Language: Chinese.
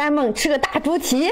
咱们吃个大猪蹄。